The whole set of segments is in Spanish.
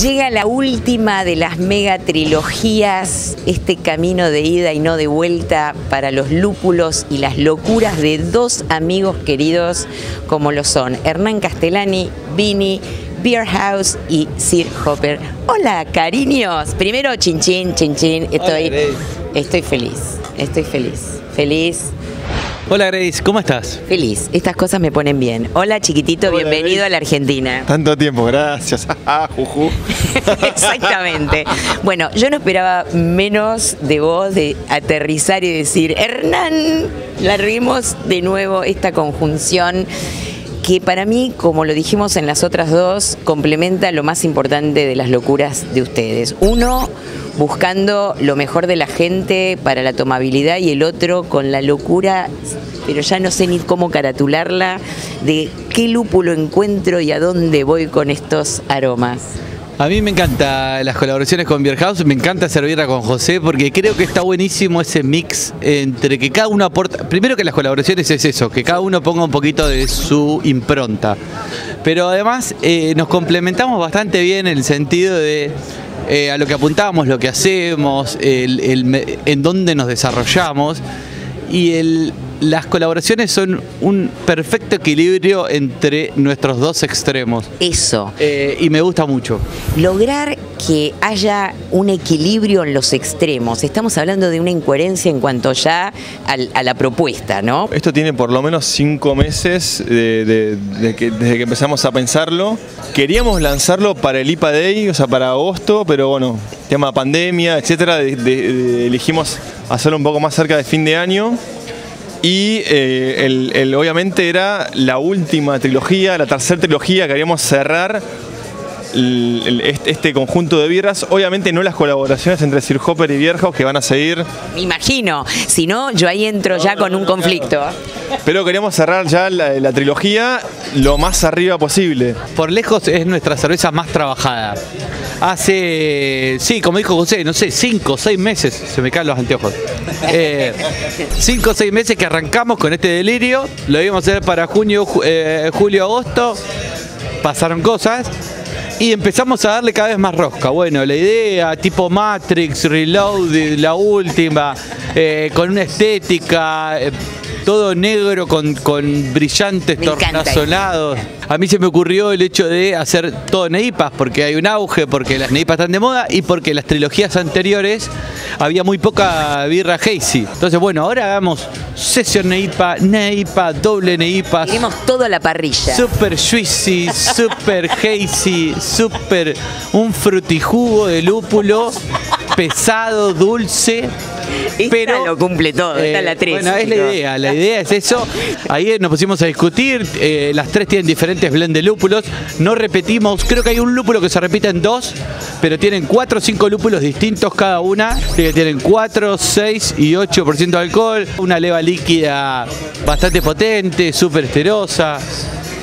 Llega la última de las mega trilogías, este camino de ida y no de vuelta para los lúpulos y las locuras de dos amigos queridos como lo son Hernán Castellani, Vini, Beer House y Sir Hopper. Hola, cariños. Primero, chin chin, chin chin. Estoy, estoy feliz, estoy feliz, feliz. Hola Grace, ¿cómo estás? Feliz, estas cosas me ponen bien. Hola chiquitito, Hola, bienvenido Grace. a la Argentina. Tanto tiempo, gracias. Ah, juju. Exactamente. Bueno, yo no esperaba menos de vos de aterrizar y decir, Hernán, larguemos de nuevo esta conjunción que para mí, como lo dijimos en las otras dos, complementa lo más importante de las locuras de ustedes. Uno, buscando lo mejor de la gente para la tomabilidad y el otro con la locura, pero ya no sé ni cómo caratularla, de qué lúpulo encuentro y a dónde voy con estos aromas. A mí me encanta las colaboraciones con Beer House, me encanta servirla con José porque creo que está buenísimo ese mix entre que cada uno aporta. Primero que las colaboraciones es eso, que cada uno ponga un poquito de su impronta. Pero además eh, nos complementamos bastante bien en el sentido de eh, a lo que apuntamos, lo que hacemos, el- en dónde nos desarrollamos. Y el- las colaboraciones son un perfecto equilibrio entre nuestros dos extremos. Eso, Eh, y me gusta mucho. lograr que haya un equilibrio en los extremos. Estamos hablando de una incoherencia en cuanto ya al- a la propuesta, ¿no? Esto tiene por lo menos cinco meses de- de- de que- desde que empezamos a pensarlo. Queríamos lanzarlo para el IPA Day, o sea, para agosto, pero bueno, tema pandemia, etcétera, de- de- de- elegimos hacerlo un poco más cerca de fin de año. Y eh, el- el- obviamente era la última trilogía, la tercera trilogía, queríamos cerrar el- el- este, este conjunto de birras. Obviamente no las colaboraciones entre Sir Hopper y Bierhaus que van a seguir, Me imagino. Si no, yo ahí entro ya con un conflicto. pero queríamos cerrar ya la, la trilogía lo más arriba posible. Por lejos es nuestra cerveza más trabajada. Hace, sí, como dijo José, no sé, cinco o seis meses, se me caen los anteojos. Eh, cinco o seis meses que arrancamos con este delirio, lo íbamos a hacer para junio, ju- eh, julio, agosto, pasaron cosas y empezamos a darle cada vez más rosca. Bueno, la idea, tipo Matrix, Reloaded, la última, eh, con una estética, todo negro con, con brillantes Me encanta tornasolados. A mí se me ocurrió el hecho de hacer todo neipas, porque hay un auge, porque las neipas están de moda y porque las trilogías anteriores había muy poca birra hazy. Entonces, bueno, ahora hagamos session neipa, neipa, doble neipas. Tenemos todo a la parrilla. Super juicy, super hazy, super un frutijugo de lúpulo, pesado, dulce. Esta pero lo cumple todo, esta es la tres, Bueno, es la idea, la idea es eso. Ahí nos pusimos a discutir, eh, las tres tienen diferentes blend de lúpulos, no repetimos, creo que hay un lúpulo que se repite en dos, pero tienen cuatro o cinco lúpulos distintos cada una, que tienen 4, 6 y 8% de alcohol, una leva líquida bastante potente, súper esterosa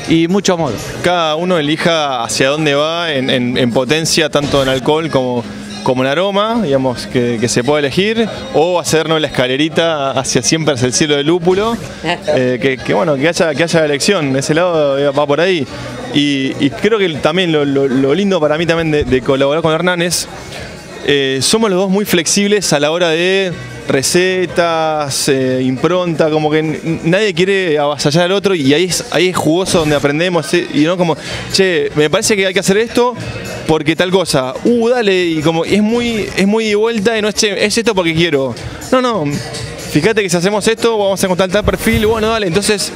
y mucho amor. Cada uno elija hacia dónde va en, en- en potencia, tanto en alcohol como, como en aroma, digamos, que, que se puede elegir, o hacernos la escalerita hacia siempre hacia el cielo del lúpulo, eh, que, que, bueno, que haya, que haya elección, ese lado eh, va por ahí. Y, y creo que también lo, lo- lo lindo para mí también de, de colaborar con Hernán es eh, somos los dos muy flexibles a la hora de recetas, eh, impronta, como que nadie quiere avasallar al otro y ahí es, ahí es jugoso donde aprendemos y no como, che, me parece que hay que hacer esto porque tal cosa, uh, dale, y como es muy, es muy de vuelta y no es, che, es esto porque quiero. No, no, fíjate que si hacemos esto vamos a encontrar tal perfil, bueno, dale, entonces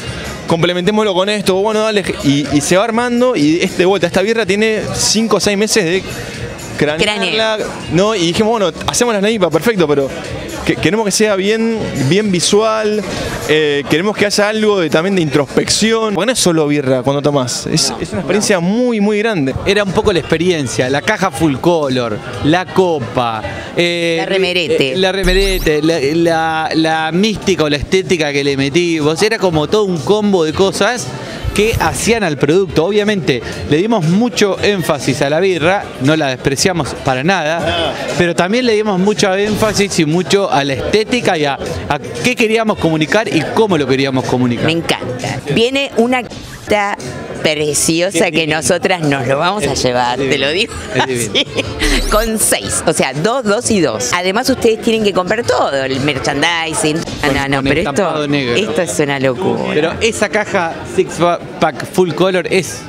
complementémoslo con esto, bueno, dale, y, y se va armando y es de vuelta, esta birra tiene 5 o 6 meses de cranearla, no, y dijimos, bueno, hacemos las neipas, perfecto, pero que- queremos que sea bien, bien visual, eh, queremos que haya algo de, también de introspección, porque no es solo birra cuando tomás, es, es una experiencia muy, muy grande. Era un poco la experiencia, la caja full color, la copa, eh, La remerete. eh, la remerete, la, la- la mística o la estética que le metimos, era como todo un combo de cosas que hacían al producto. Obviamente le dimos mucho énfasis a la birra, no la despreciamos para nada, pero también le dimos mucho énfasis y mucho a la estética y a, a qué queríamos comunicar y cómo lo queríamos comunicar. Me encanta. Viene una preciosa que nosotras nos lo vamos a llevar, te lo digo. Así, con seis, o sea, dos, dos y dos. Además ustedes tienen que comprar todo, el merchandising. Con- no, no, pero esto, estampado negro. esto es una locura. Pero esa caja Six Pack Full Color es,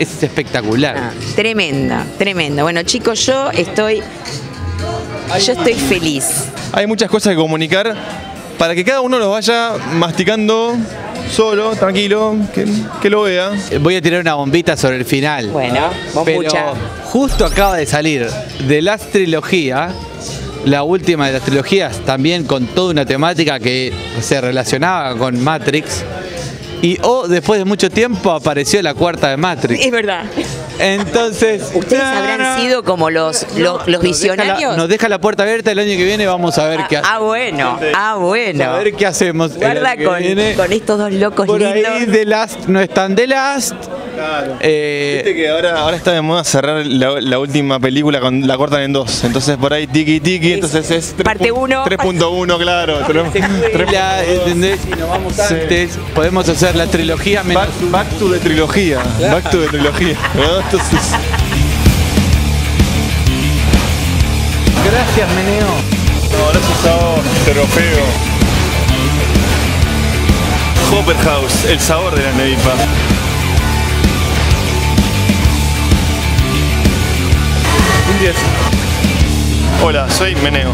es espectacular. Ah, tremenda, tremenda. Bueno, chicos, yo estoy. Yo estoy feliz. Hay muchas cosas que comunicar para que cada uno los vaya masticando solo, tranquilo, que, que lo vea. Voy a tirar una bombita sobre el final. Bueno, Pero bombucha. justo acaba de salir de las trilogías, la última de las trilogías, también con toda una temática que se relacionaba con Matrix. Y oh, después de mucho tiempo apareció la cuarta de Matrix. Es verdad. Entonces. Ustedes habrán sido como los, los, los Nos deja la- visionarios. nos deja la puerta abierta el año que viene, vamos a ver ah, qué ah, bueno, ah, bueno. A ver qué hacemos. Guarda con estos dos locos Por lindos. ahí The Last no están The Last. Eh, Viste que ahora, ahora está de moda cerrar la, la última película, con, la cortan en dos. Entonces por ahí tiki tiki, entonces es parte pu- uno. 3.1, claro. La- ¿entendés? Si nos vamos antes, podemos hacer la trilogía menos Back, back to the trilogía. Back to the trilogía. ¿no? Entonces, Gracias, Meneo. no, gracias a vos, trofeo. Hopper House, el sabor de la nevipa. Un 10. Hola, soy Meneo.